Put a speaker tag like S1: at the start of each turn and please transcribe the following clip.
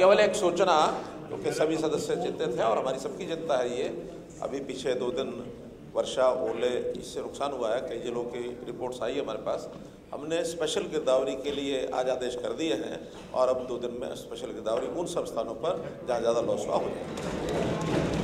S1: केवल एक सूचना, क्योंकि सभी सदस्य चिंतित हैं और हमारी सबकी चिंता है ये, अभी पीछे दो दिन वर्षा, ओले, इससे नुकसान हुआ है, कई जिलों की रिपोर्ट्स आई है हमारे पास। हमने स्पेशल गिरदावरी के लिए आज आदेश कर दिए हैं और अब दो दिन में स्पेशल गिरदावरी उन सब स्थानों पर जहाँ ज़्यादा लॉस हुआ हो जाए